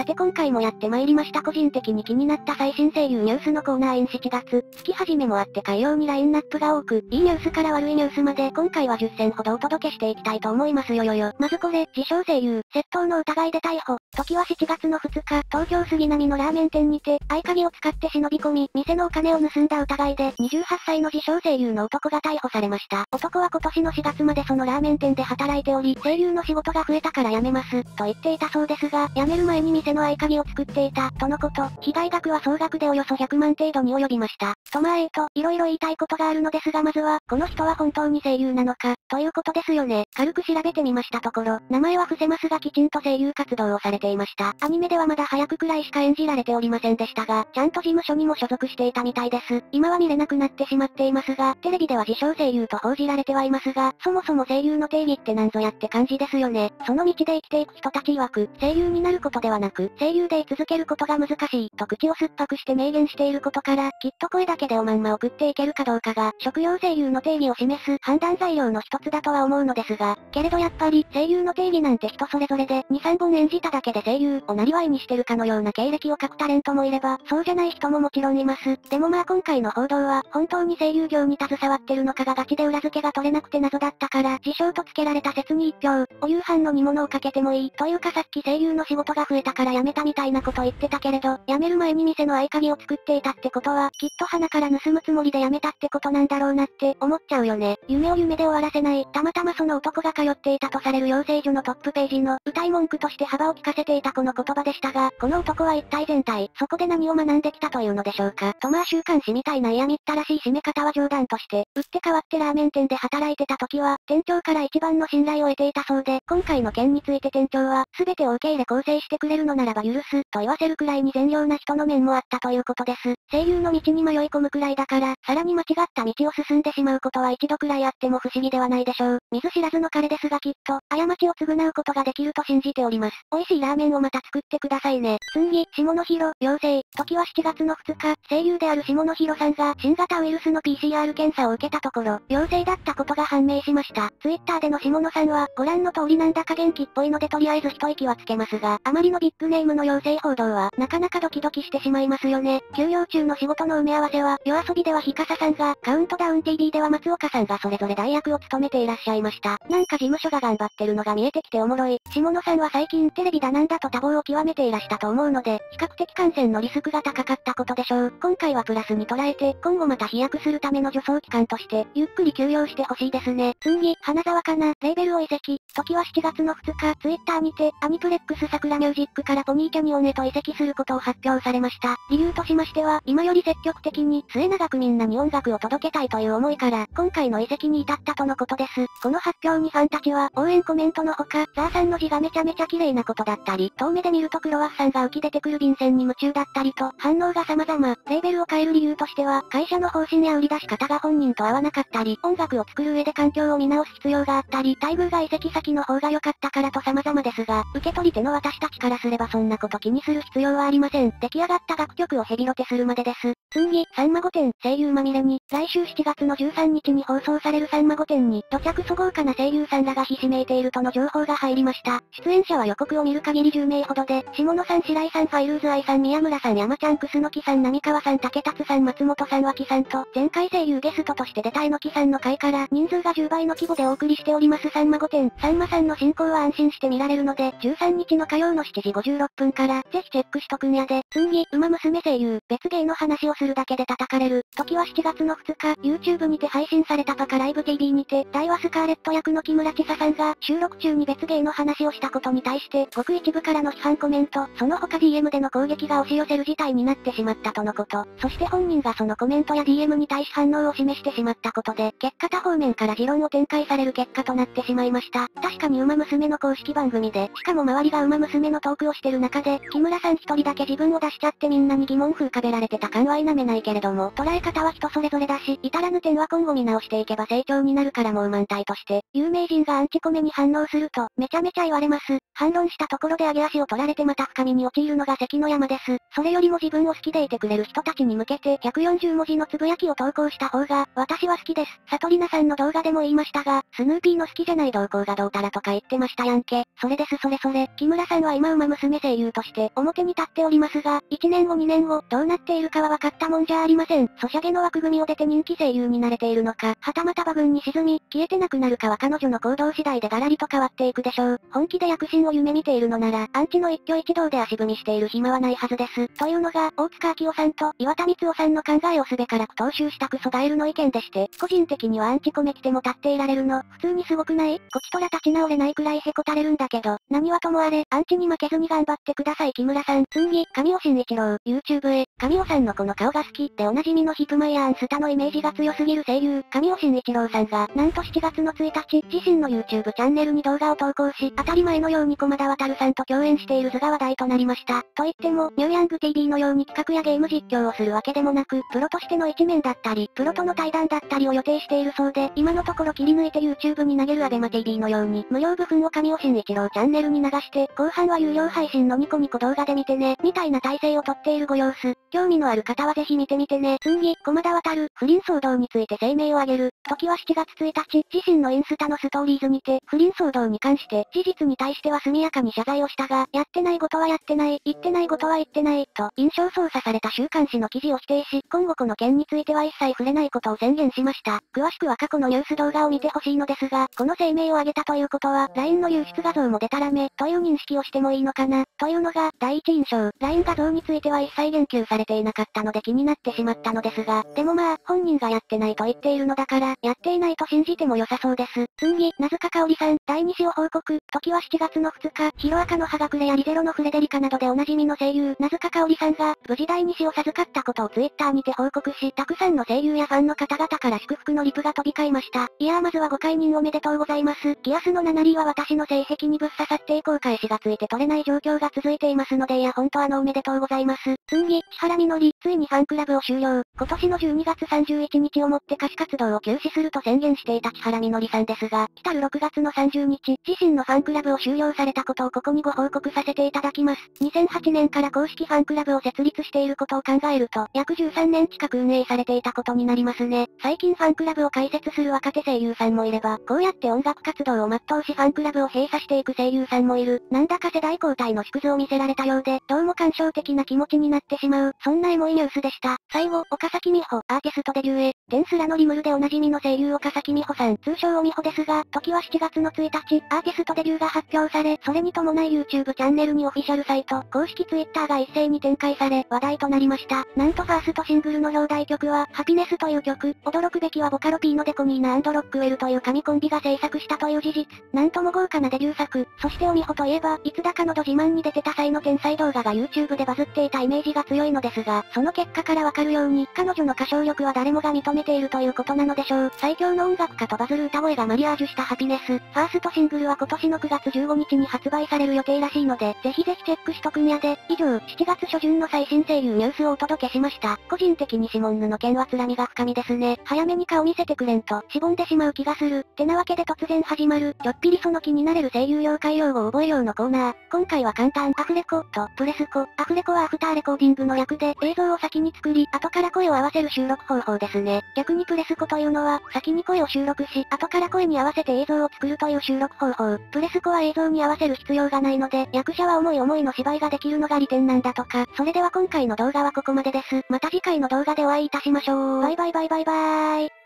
さて今回もやって参りました個人的に気になった最新声優ニュースのコーナー in 7月。月始めもあって海洋にラインナップが多く、いいニュースから悪いニュースまで今回は10選ほどお届けしていきたいと思いますよよよ。まずこれ、自称声優、窃盗の疑いで逮捕。時は7月の2日、東京杉並のラーメン店にて、合鍵を使って忍び込み、店のお金を盗んだ疑いで、28歳の自称声優の男が逮捕されました。男は今年の4月までそのラーメン店で働いており、声優の仕事が増えたから辞めます、と言っていたそうですが、辞める前に店の合鍵を作っていた、とのこと。被害額は総額でおよそ100万程度に及びました。とまあえーと、色々言いたいことがあるのですがまずは、この人は本当に声優なのか、ということですよね。軽く調べてみましたところ、名前は伏せますがきちんと声優活動をされていました。アニメではまだ早くくらいしか演じられておりませんでしたが、ちゃんと事務所にも所属していたみたいです。今は見れなくなってしまっていますが、テレビでは自称声優と報じられてはいますが、そもそも声優の定義って何ぞやって感じですよね。その道で生きていく人たち曰く、声優になることではなく、声優で居続けることが難しい、と口を酸っぱくして明言していることから、きっと声だけでおまんま送っていけるかどうかが、職業声優の定義を示す判断材料の一つだとは思うのですが、けれどやっぱり、声優の定義なんて人それぞれで、2、3本演じただけで声優をなりわいにしてるかのような経歴を書くタレントもいれば、そうじゃない人ももちろんいます。でもまあ今回の報道は、本当に声優業に携わってるのかがガチで裏付けが取れなくて謎だったから、自称とつけられた説に一票、お夕飯の煮物をかけてもいい、というかさっき声優の仕事が増えたから辞めたみたいなこと言ってたけれど、辞める前に店の合鍵を作っていたってことは、きっと鼻から盗むつもりで辞めたってことなんだろうなって思っちゃうよね。夢を夢で終わらせない、たまたまその男が通っていたとされる養成所のトップページの、歌い文句として幅を利かせていたこの言葉でしたが、この男は一体全体、そこで何を学んできたというのでしょうか。とまあ週刊誌みたいな嫌みったらしい締め方は冗談として、打って変わってラーメン店で働いてた時は、店長から一番の信頼を得ていたそうで、今回の件について店長は、全てを受け入れ構成してくれるのならば許す、と言わせるくらいに善良な人の面もあったということです。声優の道に迷い込むくらいだから、さらに間違った道を進んでしまうことは一度くらいあっても不思議ではないでしょう。見ず知らずの彼ですがきっと、過ちを償うことができると信じております。美味しいラーメンをまた作ってくださいね。次、下野広、陽性。時は7月の2日、声優である下野広さんが新型ウイルスの PCR 検査を受けたところ、陽性だったことが判明しました。ツイッターでの下野さんは、ご覧の通りなんだか元気っぽいのでとりあえず一息はつけますが、あまりのビッグネームの陽性報道は、なかなかドキドキしてしまいますよね。休養中の仕事の埋め合わせは、夜遊びでは日笠さんが、カウントダウン TV では松岡さんがそれぞれ代役を務めていらっしゃいました。なんか事務所が頑張ってるのが見えてきておもろい。下野さんは最近テレビだなんだと多忙を極めていらしたと思うので、比較的感染のリスクが高かったことでしょう。今回はプラスに捉えて、今後また飛躍するための助走期間として、ゆっくり休養してほしいですね。次、花沢かな、レーベルを移籍。時は7月の2日、ツイッターにて、アニプレックス桜ミュージックからポニーキャニオンへと移籍することを発表されました。理由としましては、今より積極的に、末永くみんなに音楽を届けたいという思いから、今回の移籍に至ったとのことです。この発表にファンたちは、応援コメントのほか、ザーさんの字がめちゃめちゃ綺麗なことだったり、遠目で見るとクロワッサンが浮き出てくる便箋に夢中だったりと、反応が様々。レーベルを変える理由としては、会社の方針や売り出し方が本人と合わなかったり、音楽を作る上で環境を見直す必要があったり、待遇が移籍先の方が良かったからと様々ですが、受け取り手の私たちからすればそんなこと気にする必要はありません。出来上がった楽曲をヘビロテするまでです。次、さんま御殿、声優まみれに、来週7月の13日に放送されるさんま御殿に、土着そ豪華な声優さんらがひしめいているとの情報が入りました。出演者は予告を見る限り10名ほどで、下野さん白井さんファイルーズ愛さん宮村さん山ちゃんくすのきさん浪川さん竹達さん松本さん脇さんと、前回声優ゲストとして出たえのきさんの回から人数が10倍の規模でお送りしておりますさんま御殿。さんまさんの進行は安心して見られるので、13日の火曜の7時56分から、ぜひチェックしとくんやで。次、馬娘声優、別芸の話をするだけで叩かれる。時は7月の2日、YouTube にて配信されたパカライブ TV にて、大和スカーレット役の木村千沙さんが、収録中に別芸の話をしたことに対して、ごく一部からの批判コメント、その他 DM での攻撃が押し寄せる事態になってしまったとのこと。そして本人がそのコメントや DM に対し反応を示してしまったことで、結果他方面から持論を展開される結果となってしまいました。確かに馬娘の公式番組で、しかも周りが馬娘のトークをしてる中で、木村さん一人だけ自分を出しちゃってみんなに疑問風浮かべられてた感は否めないけれども、捉え方は人それぞれだし、至らぬ点は今後見直していけば成長になるからもう満体として、有名人がアンチコメに反応すると、めちゃめちゃ言われます。反論したところで上げ足を取られてまた深みに陥るのが関の山です。それよりも自分を好きでいてくれる人たちに向けて140文字のつぶやきを投稿した方が、私は好きです。サトリナさんの動画でも言いましたが、スヌーピーの好きじゃない動向がどうたらとか言ってましたやんけ。それですそれそれ、木村さんは今馬娘声優として表に立っておりますが、1年後2年後、どうなっているかは分かったもんじゃありません。ソシャゲの枠組みを出て人気声優になれているのか、はたまた馬群に沈み、消えてなくなるかは彼女の行動次第でガラリと変わっていくでしょう。本気で躍進を夢見ているのなら、アンチの一挙一動で足踏みしている暇はないはずです。というのが、大塚明夫さんと岩田光夫さんの考えをすべからく踏襲したクソガエルの意見でして、個人的にはアンチコメ来ても立っていられるの、普通にすごくない？こちとら立ち直れないくらいへこたれるんだけど、何はともあれ、アンチに負けずに頑張ってください木村さん。次、神尾慎一郎、YouTube へ、神尾さんのこの顔が好きでおなじみのヒップマイアンスタのイメージが強すぎる声優、神尾慎一郎さんが、なんと7月の1日、自身の YouTube チャンネルに動画を投稿し、当たり前のように駒田渡さんと共演している図が話題となりました。と言っても、ニューヤング TV のように企画やゲーム実況をするわけでもなく、プロとしての一面だったり、プロとの対談だったりを予定しているそうで、今のところ切り抜いて YouTube に投げる ABEMATV のように、に無料部分を神尾慎一郎チャンネルに流して、後半は有料配信のニコニコ動画で見てね、みたいな体制をとっているご様子。興味のある方はぜひ見てみてね。次、駒田渡る、不倫騒動について声明を上げる。時は7月1日、自身のインスタのストーリーズにて、不倫騒動に関して、事実に対しては速やかに謝罪をしたが、やってないことはやってない、言ってないことは言ってない、と、印象操作された週刊誌の記事を否定し、今後この件については一切触れないことを宣言しました。詳しくは過去のニュース動画を見てほしいのですが、この声明を上げたといういうことは、LINE の流出画像もデタラメ、という認識をしてもいいのかな、というのが、第一印象。LINE 画像については一切言及されていなかったので気になってしまったのですが、でもまあ、本人がやってないと言っているのだから、やっていないと信じても良さそうです。次、名塚香織さん、第2子を報告。時は7月の2日、ヒロアカの葉隠れやリゼロのフレデリカなどでおなじみの声優、名塚香織さんが、無事第2子を授かったことをツイッターにて報告し、たくさんの声優やファンの方々から祝福のリプが飛び交いました。いやーまずはご解任おめでとうございます。ギアスの7リーは私の性癖にぶっ刺さって以降返しがついて取れない状況が続いていますのでいやほんとあのおめでとうございます。次、千原みのり、ついにファンクラブを終了。今年の12月31日をもって歌手活動を休止すると宣言していた千原みのりさんですが、来たる6月の30日、自身のファンクラブを終了されたことをここにご報告させていただきます。2008年から公式ファンクラブを設立していることを考えると、約13年近く運営されていたことになりますね。最近ファンクラブを開設する若手声優さんもいれば、こうやって音楽活動を全うしファンクラブを閉鎖していく声優さんもいる。なんだか世代交代の縮図を見せられたようで、どうも感傷的な気持ちになってしまう。そんなエモいニュースでした。最後、岡咲美保、アーティストデビューへ、転スラのリムルでおなじみの声優岡咲美保さん、通称おみほですが、時は7月の1日、アーティストデビューが発表され、それに伴い YouTube チャンネルにオフィシャルサイト、公式 Twitter が一斉に展開され、話題となりました。なんとファーストシングルの表題曲は、ハピネスという曲、驚くべきはボカロ P のデコニーナロックウェルという神コンビが制作したという事実。なんとも豪華なデビュー作。そしてお美穂といえば、いつだかのど自慢に出てた際の天才動画が YouTube でバズっていたイメージが強いのですが、その結果からわかるように、彼女の歌唱力は誰もが認めているということなのでしょう。最強の音楽家とバズる歌声がマリアージュしたハピネス。ファーストシングルは今年の9月15日に発売される予定らしいので、ぜひぜひチェックしとくんやで。以上、7月初旬の最新声優ニュースをお届けしました。個人的にシモンヌの件はつらみが深みですね。早めに顔見せてくれんと、しぼんでしまう気がする。てなわけで突然始まる、ちょっぴりその気になれる声優妖怪用語を覚えようのコーナー。今回は簡単、アフレコ、と、プレスコ。アフレコはアフターレコーディングの略で、映像を先に作り、後から声を合わせる収録方法ですね。逆にプレスコというのは、先に声を収録し、後から声に合わせて映像を作るという収録方法。プレスコは映像に合わせる必要がないので、役者は思い思いの芝居ができるのが利点なんだとか。それでは今回の動画はここまでです。また次回の動画でお会いいたしましょう。バイバイバイバイバーイ。